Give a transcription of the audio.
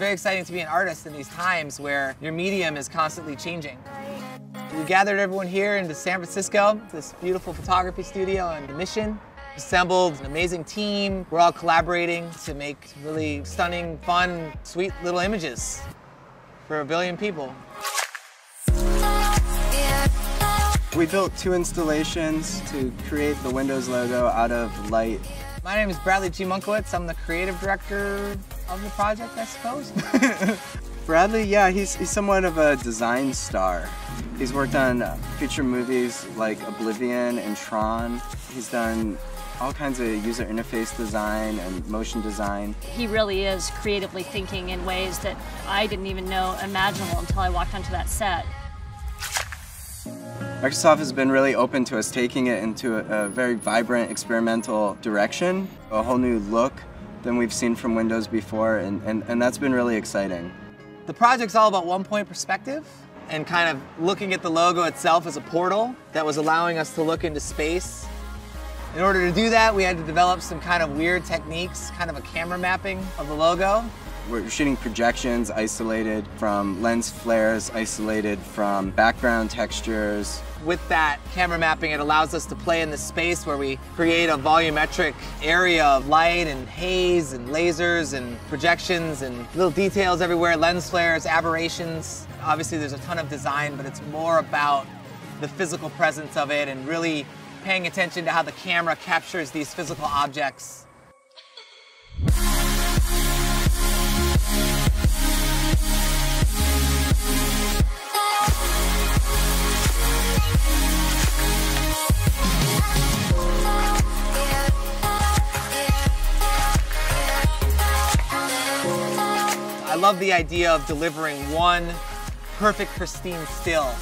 very exciting to be an artist in these times where your medium is constantly changing. We gathered everyone here into San Francisco, this beautiful photography studio on the Mission. Assembled an amazing team. We're all collaborating to make really stunning, fun, sweet little images for a billion people. We built two installations to create the Windows logo out of light. My name is Bradley G. Munkowitz. I'm the creative director of the project, I suppose. Bradley, yeah, he's, he's somewhat of a design star. He's worked on uh, feature movies like Oblivion and Tron. He's done all kinds of user interface design and motion design. He really is creatively thinking in ways that I didn't even know imaginable until I walked onto that set. Microsoft has been really open to us taking it into a, a very vibrant experimental direction, a whole new look than we've seen from Windows before, and, and, and that's been really exciting. The project's all about one point perspective and kind of looking at the logo itself as a portal that was allowing us to look into space. In order to do that, we had to develop some kind of weird techniques, kind of a camera mapping of the logo. We're shooting projections isolated from lens flares, isolated from background textures. With that camera mapping, it allows us to play in the space where we create a volumetric area of light and haze and lasers and projections and little details everywhere, lens flares, aberrations. Obviously there's a ton of design, but it's more about the physical presence of it and really paying attention to how the camera captures these physical objects love the idea of delivering one perfect, pristine still